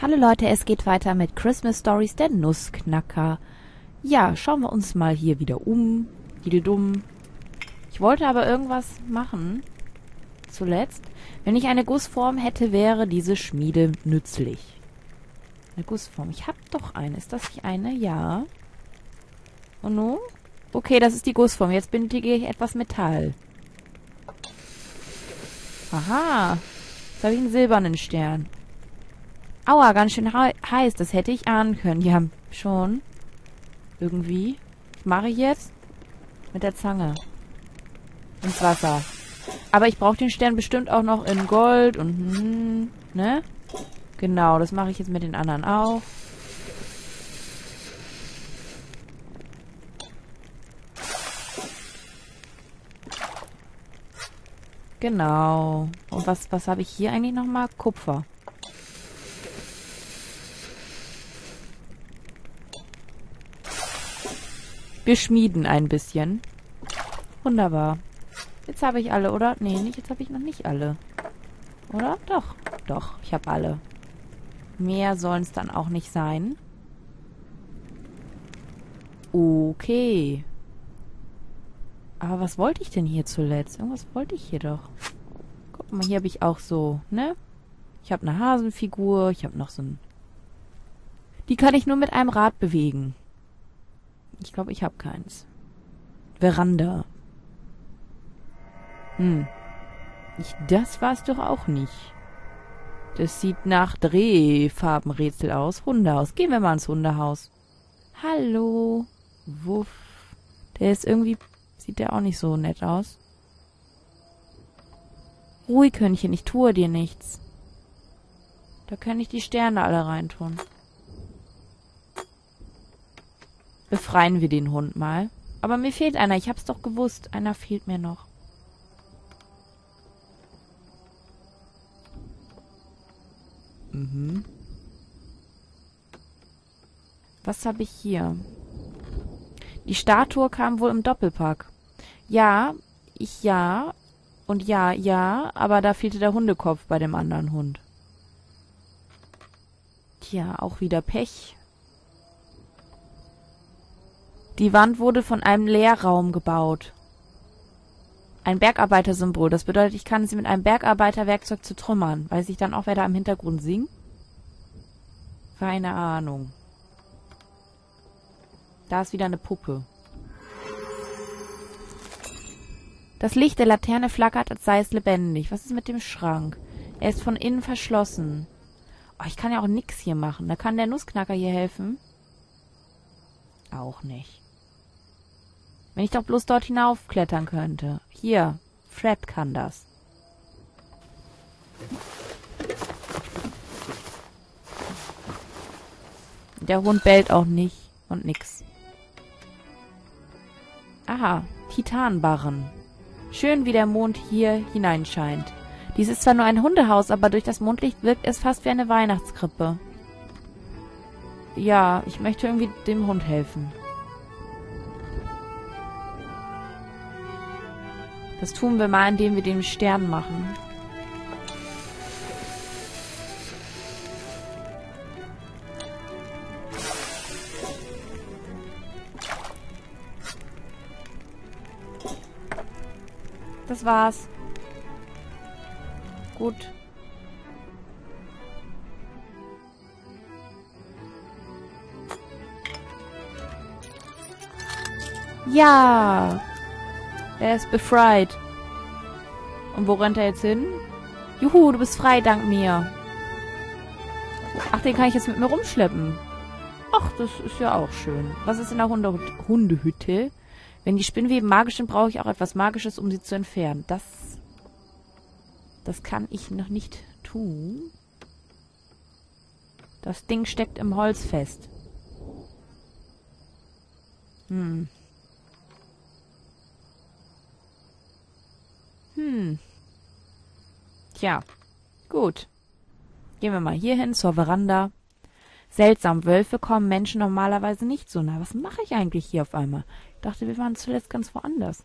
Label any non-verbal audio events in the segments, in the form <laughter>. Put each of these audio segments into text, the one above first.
Hallo Leute, es geht weiter mit Christmas Stories der Nussknacker. Ja, schauen wir uns mal hier wieder um. dumm. Ich wollte aber irgendwas machen. Zuletzt. Wenn ich eine Gussform hätte, wäre diese Schmiede nützlich. Eine Gussform. Ich hab doch eine. Ist das nicht eine? Ja. Und nun? Okay, das ist die Gussform. Jetzt benötige ich etwas Metall. Aha. Jetzt habe ich einen silbernen Stern. Aua, ganz schön heiß. Das hätte ich ahnen können. Ja, schon. Irgendwie. Was mache ich jetzt? Mit der Zange. Ins Wasser. Aber ich brauche den Stern bestimmt auch noch in Gold und... Hm, ne? Genau, das mache ich jetzt mit den anderen auch. Genau. Und was, was habe ich hier eigentlich nochmal? Kupfer. Wir schmieden ein bisschen. Wunderbar. Jetzt habe ich alle, oder? Nee, nicht, jetzt habe ich noch nicht alle. Oder? Doch. Doch, ich habe alle. Mehr sollen es dann auch nicht sein. Okay. Aber was wollte ich denn hier zuletzt? Irgendwas wollte ich hier doch. Guck mal, hier habe ich auch so, ne? Ich habe eine Hasenfigur, ich habe noch so ein... Die kann ich nur mit einem Rad bewegen. Ich glaube, ich habe keins. Veranda. Hm. Ich, das war es doch auch nicht. Das sieht nach Drehfarbenrätsel aus. Hundehaus. Gehen wir mal ins Hundehaus. Hallo. Wuff. Der ist irgendwie... Sieht der auch nicht so nett aus. Ruhig, Könnchen, ich tue dir nichts. Da kann ich die Sterne alle reintun. Befreien wir den Hund mal. Aber mir fehlt einer. Ich hab's doch gewusst. Einer fehlt mir noch. Mhm. Was habe ich hier? Die Statue kam wohl im Doppelpack. Ja, ich ja. Und ja, ja, aber da fehlte der Hundekopf bei dem anderen Hund. Tja, auch wieder Pech. Die Wand wurde von einem Leerraum gebaut. Ein Bergarbeitersymbol. Das bedeutet, ich kann sie mit einem Bergarbeiterwerkzeug zu trümmern. Weiß ich dann auch, wer da im Hintergrund singt? Keine Ahnung. Da ist wieder eine Puppe. Das Licht der Laterne flackert, als sei es lebendig. Was ist mit dem Schrank? Er ist von innen verschlossen. Oh, ich kann ja auch nix hier machen. Da kann der Nussknacker hier helfen. Auch nicht. Wenn ich doch bloß dort hinaufklettern könnte. Hier, Fred kann das. Der Hund bellt auch nicht und nix. Aha, Titanbarren. Schön, wie der Mond hier hineinscheint. Dies ist zwar nur ein Hundehaus, aber durch das Mondlicht wirkt es fast wie eine Weihnachtskrippe. Ja, ich möchte irgendwie dem Hund helfen. Das tun wir mal, indem wir den Stern machen. Das war's. Gut. Ja. Er ist befreit. Und wo rennt er jetzt hin? Juhu, du bist frei, dank mir. Ach, den kann ich jetzt mit mir rumschleppen. Ach, das ist ja auch schön. Was ist in der Hunde Hundehütte? Wenn die Spinnweben magisch sind, brauche ich auch etwas Magisches, um sie zu entfernen. Das... Das kann ich noch nicht tun. Das Ding steckt im Holz fest. Hm. Hm. Tja, gut. Gehen wir mal hier hin zur Veranda. Seltsam, Wölfe kommen Menschen normalerweise nicht so nah. Was mache ich eigentlich hier auf einmal? Ich dachte, wir waren zuletzt ganz woanders.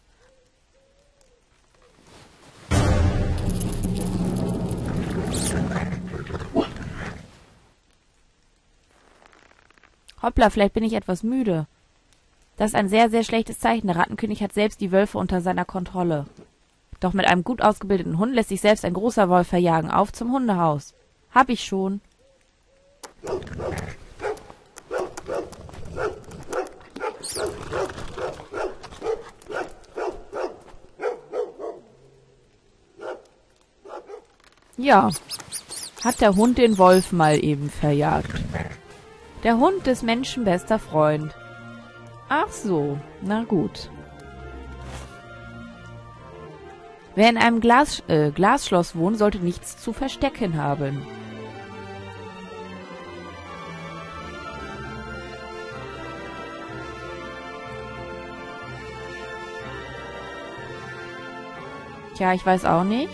Hoppla, vielleicht bin ich etwas müde. Das ist ein sehr, sehr schlechtes Zeichen. Der Rattenkönig hat selbst die Wölfe unter seiner Kontrolle. Doch mit einem gut ausgebildeten Hund lässt sich selbst ein großer Wolf verjagen. Auf zum Hundehaus. Hab ich schon. Ja, hat der Hund den Wolf mal eben verjagt. Der Hund des Menschen bester Freund. Ach so, na gut. Wer in einem Glas, äh, Glasschloss wohnt, sollte nichts zu verstecken haben. Tja, ich weiß auch nicht.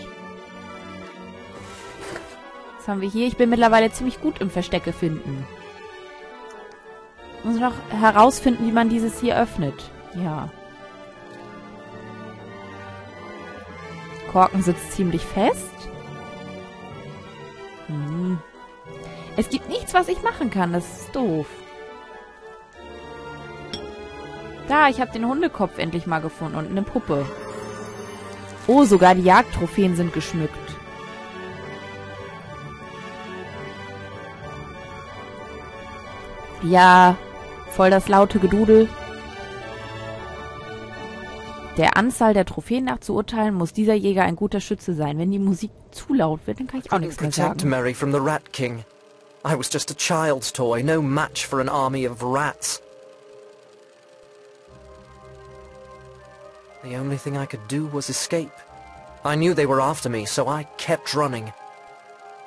Was haben wir hier? Ich bin mittlerweile ziemlich gut im Verstecke finden. Muss noch herausfinden, wie man dieses hier öffnet. Ja. Korken sitzt ziemlich fest. Hm. Es gibt nichts, was ich machen kann. Das ist doof. Da, ich habe den Hundekopf endlich mal gefunden und eine Puppe. Oh, sogar die Jagdtrophäen sind geschmückt. Ja, voll das laute Gedudel. Der Anzahl der Trophäen nach zu urteilen, muss dieser Jäger ein guter Schütze sein. Wenn die Musik zu laut wird, dann kann ich auch nichts mehr sagen. Mary from the Rat King. I was just a child's toy, no match for an army of rats. The only thing I could do was escape. I knew they were after me, so I kept running.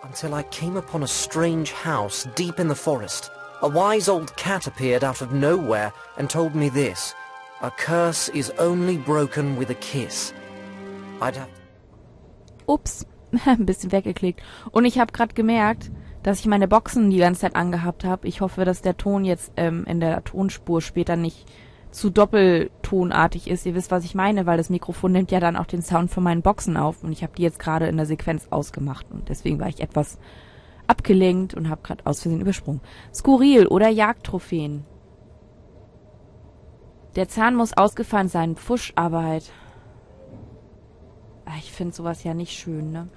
Until I came upon a strange house deep in the forest. A wise old cat appeared out of nowhere and told me this. A curse is only broken with a kiss. I'd have... Ups, <laughs> ein bisschen weggeklickt. Und ich habe gerade gemerkt, dass ich meine Boxen die ganze Zeit angehabt habe. Ich hoffe, dass der Ton jetzt ähm, in der Tonspur später nicht zu doppeltonartig ist. Ihr wisst, was ich meine, weil das Mikrofon nimmt ja dann auch den Sound von meinen Boxen auf und ich habe die jetzt gerade in der Sequenz ausgemacht und deswegen war ich etwas abgelenkt und habe gerade aus Versehen übersprungen. Skurril oder Jagdtrophäen. Der Zahn muss ausgefallen sein. Pfuscharbeit. Ah, ich finde sowas ja nicht schön, ne?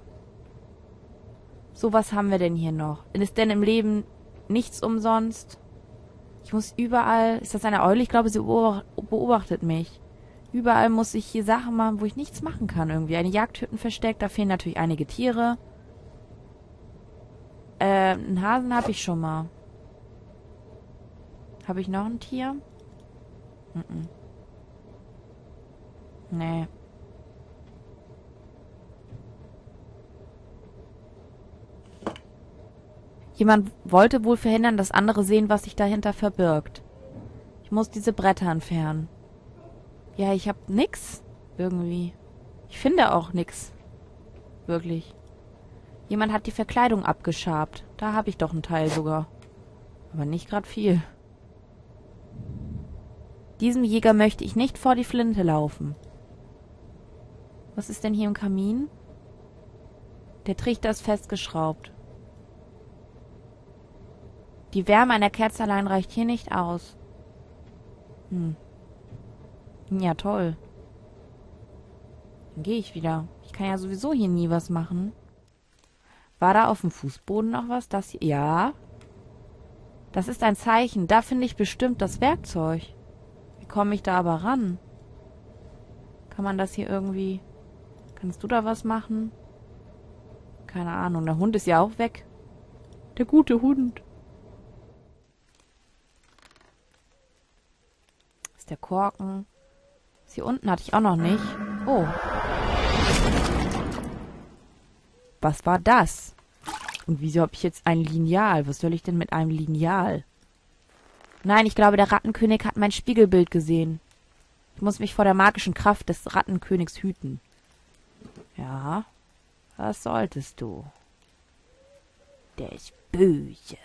So was haben wir denn hier noch? Ist denn im Leben nichts umsonst? Ich muss überall... Ist das eine Eule? Ich glaube, sie beobachtet mich. Überall muss ich hier Sachen machen, wo ich nichts machen kann irgendwie. Eine Jagdhütten versteckt, da fehlen natürlich einige Tiere. Äh, einen Hasen habe ich schon mal. Habe ich noch ein Tier? Mm. Nee. Jemand wollte wohl verhindern, dass andere sehen, was sich dahinter verbirgt. Ich muss diese Bretter entfernen. Ja, ich hab nix. Irgendwie. Ich finde auch nix. Wirklich. Jemand hat die Verkleidung abgeschabt. Da habe ich doch einen Teil sogar. Aber nicht gerade viel. Diesem Jäger möchte ich nicht vor die Flinte laufen. Was ist denn hier im Kamin? Der Trichter ist festgeschraubt. Die Wärme einer Kerze allein reicht hier nicht aus. Hm. Ja, toll. Dann gehe ich wieder. Ich kann ja sowieso hier nie was machen. War da auf dem Fußboden noch was? Das hier? Ja. Das ist ein Zeichen. Da finde ich bestimmt das Werkzeug. Wie komme ich da aber ran? Kann man das hier irgendwie... Kannst du da was machen? Keine Ahnung. Der Hund ist ja auch weg. Der gute Hund. Ist der Korken. Das hier unten hatte ich auch noch nicht. Oh. Was war das? Und wieso habe ich jetzt ein Lineal? Was soll ich denn mit einem Lineal? Nein, ich glaube, der Rattenkönig hat mein Spiegelbild gesehen. Ich muss mich vor der magischen Kraft des Rattenkönigs hüten. Ja, was solltest du? Der ist böse.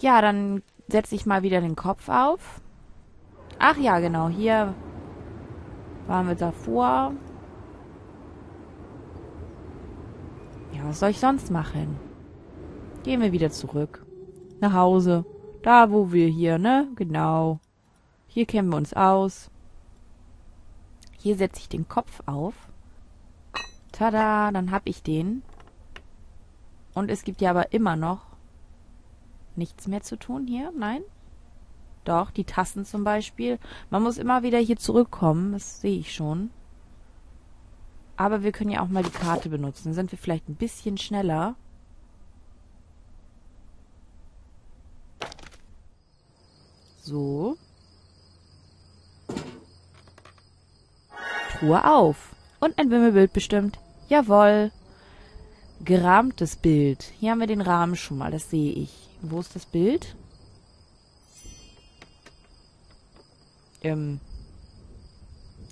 Ja, dann setze ich mal wieder den Kopf auf. Ach ja, genau, hier waren wir davor. Ja, was soll ich sonst machen? Gehen wir wieder zurück. Nach Hause. Da, wo wir hier, ne? Genau. Hier kennen wir uns aus. Hier setze ich den Kopf auf. Tada, dann hab ich den. Und es gibt ja aber immer noch nichts mehr zu tun hier. Nein? Doch, die Tassen zum Beispiel. Man muss immer wieder hier zurückkommen. Das sehe ich schon. Aber wir können ja auch mal die Karte benutzen. Dann sind wir vielleicht ein bisschen schneller. So. Truhe auf. Und ein Wimmelbild bestimmt. Jawoll. Gerahmtes Bild. Hier haben wir den Rahmen schon mal, das sehe ich. Wo ist das Bild? Ähm.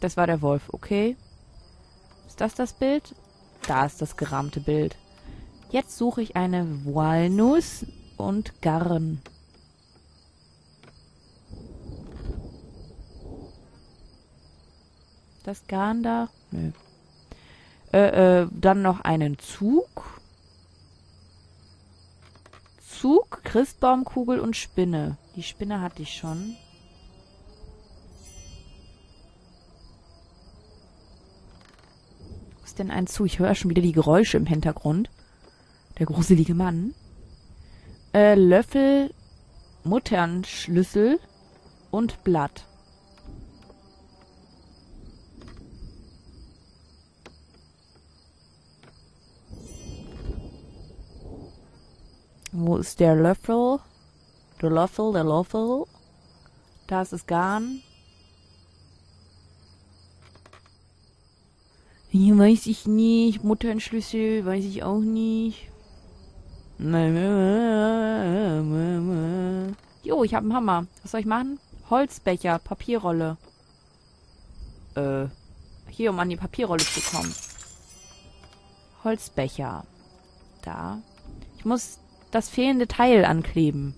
Das war der Wolf, okay. Ist das das Bild? Da ist das gerahmte Bild. Jetzt suche ich eine Walnuss und Garn. Das Garn da? Nö. Äh, äh, dann noch einen Zug. Zug, Christbaumkugel und Spinne. Die Spinne hatte ich schon. Denn ein Zug? Ich höre schon wieder die Geräusche im Hintergrund. Der gruselige Mann. Äh, Löffel, Mutternschlüssel und Blatt. Wo ist der Löffel? Der Löffel, der Löffel. Da ist das Garn. Hier weiß ich nicht. Mutternschlüssel weiß ich auch nicht. Jo, ich habe einen Hammer. Was soll ich machen? Holzbecher, Papierrolle. Äh, hier, um an die Papierrolle zu kommen. Holzbecher. Da. Ich muss das fehlende Teil ankleben.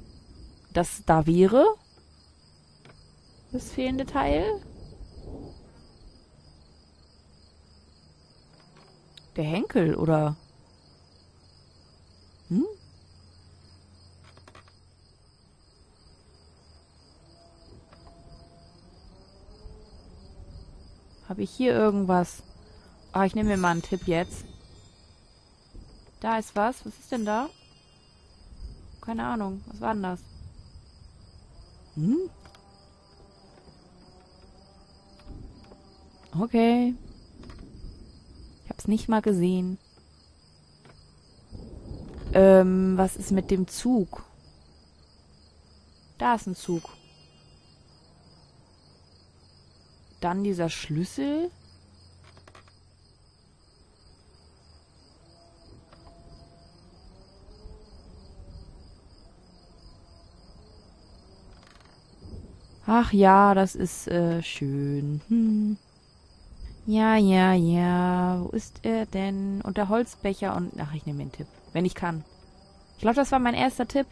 Das da wäre? Das fehlende Teil? Der Henkel, oder? Hm? Habe ich hier irgendwas? Ah, ich nehme mir mal einen Tipp jetzt. Da ist was. Was ist denn da? Keine Ahnung. Was war denn das? Hm? Okay. Hab's nicht mal gesehen. Ähm, was ist mit dem Zug? Da ist ein Zug. Dann dieser Schlüssel. Ach ja, das ist äh, schön. Hm. Ja, ja, ja. Wo ist er denn? Und der Holzbecher und... Ach, ich nehme den Tipp. Wenn ich kann. Ich glaube, das war mein erster Tipp,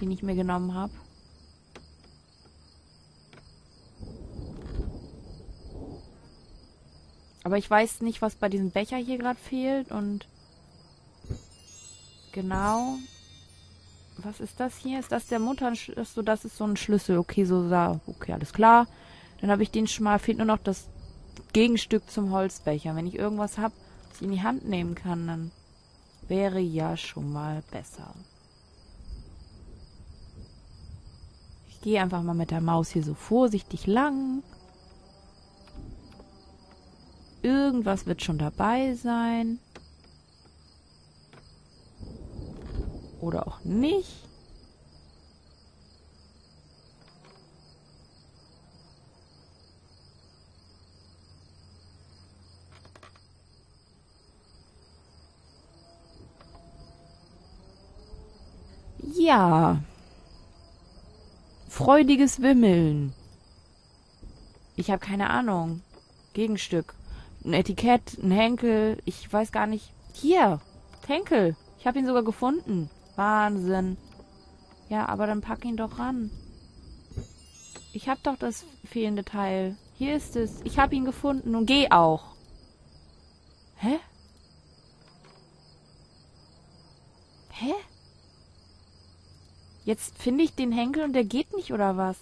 den ich mir genommen habe. Aber ich weiß nicht, was bei diesem Becher hier gerade fehlt und... Genau was ist das hier? Ist das der Mutternschlüssel? Das ist so ein Schlüssel. Okay, so sah. Okay, alles klar. Dann habe ich den schon mal. Fehlt nur noch das Gegenstück zum Holzbecher. Wenn ich irgendwas habe, was ich in die Hand nehmen kann, dann wäre ja schon mal besser. Ich gehe einfach mal mit der Maus hier so vorsichtig lang. Irgendwas wird schon dabei sein. Oder auch nicht. Ja. Freudiges Wimmeln. Ich habe keine Ahnung. Gegenstück. Ein Etikett, ein Henkel. Ich weiß gar nicht. Hier. Henkel. Ich habe ihn sogar gefunden. Wahnsinn. Ja, aber dann pack ihn doch ran. Ich hab doch das fehlende Teil. Hier ist es. Ich hab ihn gefunden und geh auch. Hä? Hä? Jetzt finde ich den Henkel und der geht nicht, oder was?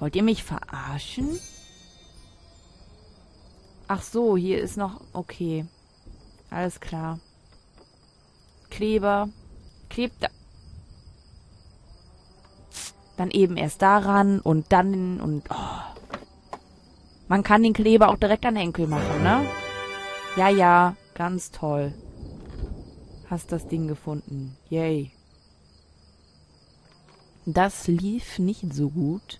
Wollt ihr mich verarschen? Ach so, hier ist noch... Okay. Alles klar. Kleber. Klebt da. Dann eben erst daran und dann und... Oh. Man kann den Kleber auch direkt an Henkel machen, ne? Ja, ja. Ganz toll. Hast das Ding gefunden. Yay. Das lief nicht so gut.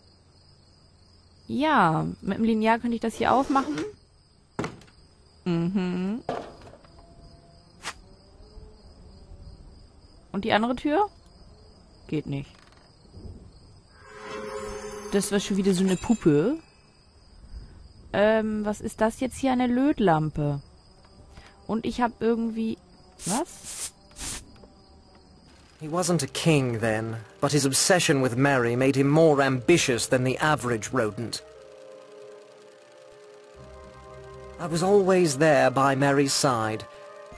Ja, mit dem Lineal könnte ich das hier aufmachen. Mhm. Und die andere Tür? Geht nicht. Das war schon wieder so eine Puppe. Ähm, was ist das jetzt hier? Eine Lötlampe. Und ich habe irgendwie... Was? He wasn't a king then, but his obsession with Mary made him more ambitious than the average rodent. I was always there by Mary's side,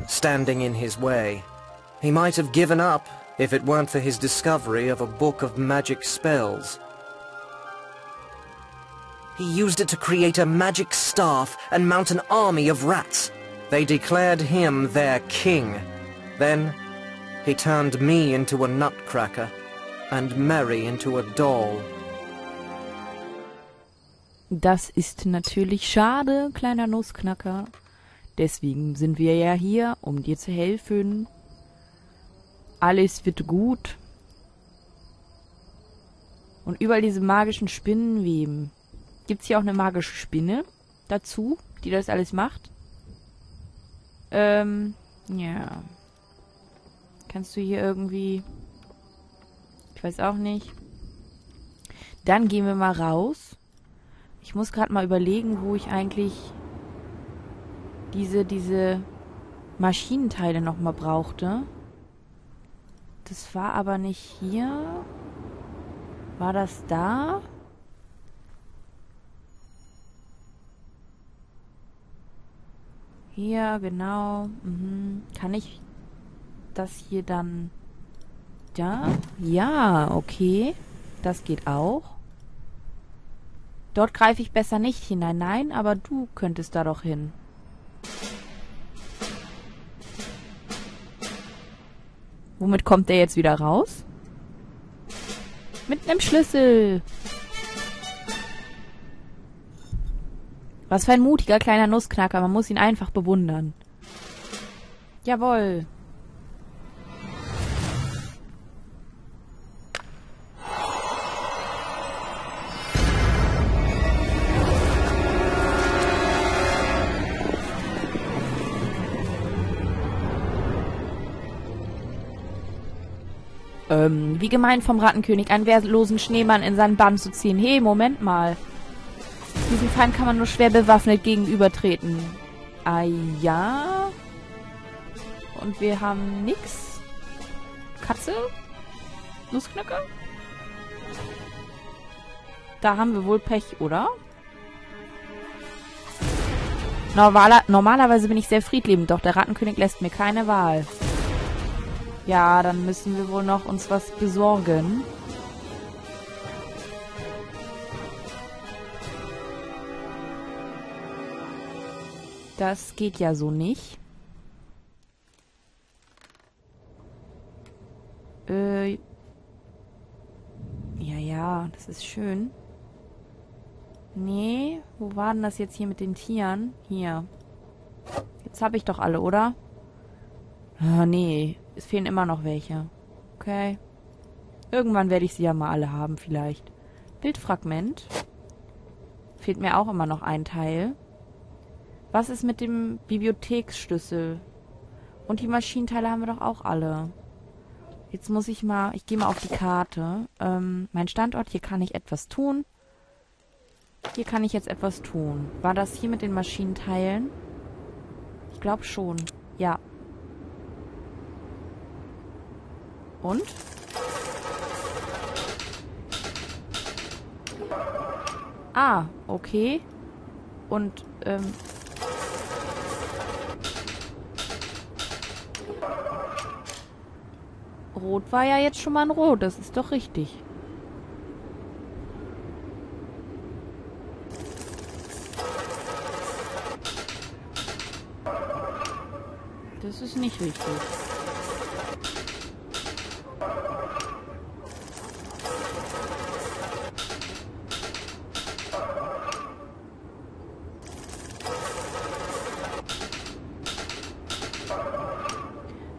standing in his way. He might have given up if it weren't for his discovery of a book of magic spells. He used it to create a magic staff and mount an army of rats. They declared him their king. Then he turned me into a nutcracker and Mary into a doll. Das ist natürlich schade, kleiner Nussknacker. Deswegen sind wir ja hier, um dir zu helfen. Alles wird gut. Und überall diese magischen Spinnenweben. Gibt's hier auch eine magische Spinne dazu, die das alles macht? Ähm, ja. Kannst du hier irgendwie... Ich weiß auch nicht. Dann gehen wir mal raus. Ich muss gerade mal überlegen, wo ich eigentlich diese, diese Maschinenteile nochmal brauchte. Das war aber nicht hier. War das da? Hier, genau. Mhm. Kann ich das hier dann... Da? Ja, okay. Das geht auch. Dort greife ich besser nicht hinein. Nein, aber du könntest da doch hin. Womit kommt der jetzt wieder raus? Mit einem Schlüssel. Was für ein mutiger kleiner Nussknacker. Man muss ihn einfach bewundern. Jawohl. Ähm, wie gemein vom Rattenkönig, einen wehrlosen Schneemann in seinen Bann zu ziehen. Hey, Moment mal. Diesem Feind kann man nur schwer bewaffnet gegenübertreten. Ah ja. Und wir haben nix. Katze? Nussknacker? Da haben wir wohl Pech, oder? Normaler, normalerweise bin ich sehr friedliebend, doch der Rattenkönig lässt mir keine Wahl. Ja, dann müssen wir wohl noch uns was besorgen. Das geht ja so nicht. Äh. Ja, ja, das ist schön. Nee, wo war denn das jetzt hier mit den Tieren? Hier. Jetzt habe ich doch alle, oder? Ah, nee. Es fehlen immer noch welche. Okay. Irgendwann werde ich sie ja mal alle haben, vielleicht. Bildfragment. Fehlt mir auch immer noch ein Teil. Was ist mit dem Bibliotheksschlüssel? Und die Maschinenteile haben wir doch auch alle. Jetzt muss ich mal, ich gehe mal auf die Karte. Ähm, mein Standort, hier kann ich etwas tun. Hier kann ich jetzt etwas tun. War das hier mit den Maschinenteilen? Ich glaube schon. Ja, Und? Ah, okay. Und, ähm... Rot war ja jetzt schon mal ein Rot, das ist doch richtig. Das ist nicht richtig.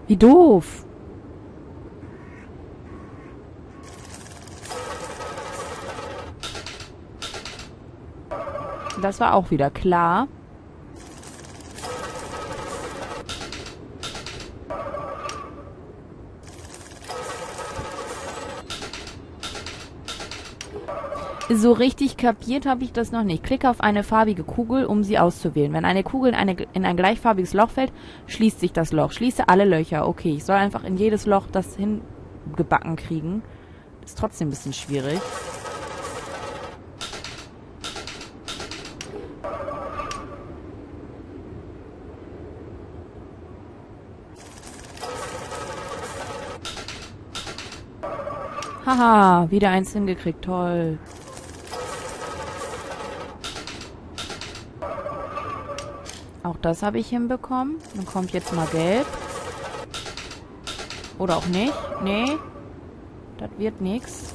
Wie doof. Das war auch wieder klar. So richtig kapiert habe ich das noch nicht. Klicke auf eine farbige Kugel, um sie auszuwählen. Wenn eine Kugel in, eine, in ein gleichfarbiges Loch fällt, schließt sich das Loch. Schließe alle Löcher. Okay, ich soll einfach in jedes Loch das hingebacken kriegen. Ist trotzdem ein bisschen schwierig. Haha, wieder eins hingekriegt. Toll. Auch das habe ich hinbekommen. Dann kommt jetzt mal gelb. Oder auch nicht. Nee. Das wird nichts.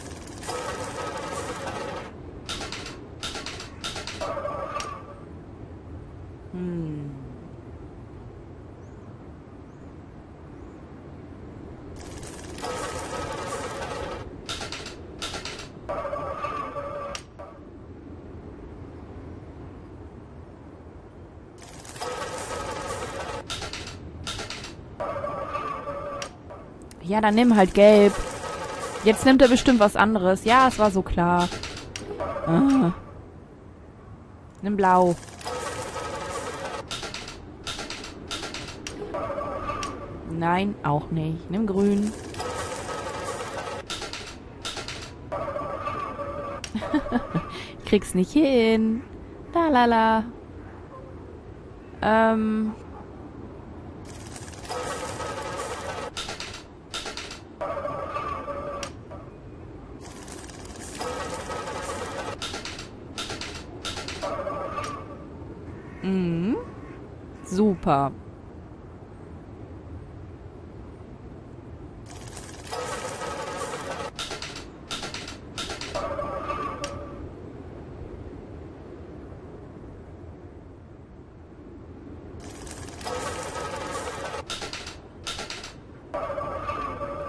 Ja, dann nimm halt gelb. Jetzt nimmt er bestimmt was anderes. Ja, es war so klar. Ah. Nimm blau. Nein, auch nicht. Nimm grün. ich <laughs> krieg's nicht hin. La la la. Ähm, Mhm. Super.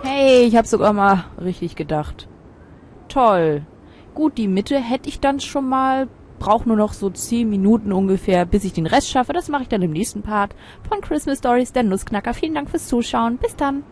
Hey, ich habe sogar mal richtig gedacht. Toll. Gut, die Mitte hätte ich dann schon mal brauche nur noch so 10 Minuten ungefähr, bis ich den Rest schaffe. Das mache ich dann im nächsten Part von Christmas Stories, der Nussknacker. Vielen Dank fürs Zuschauen. Bis dann.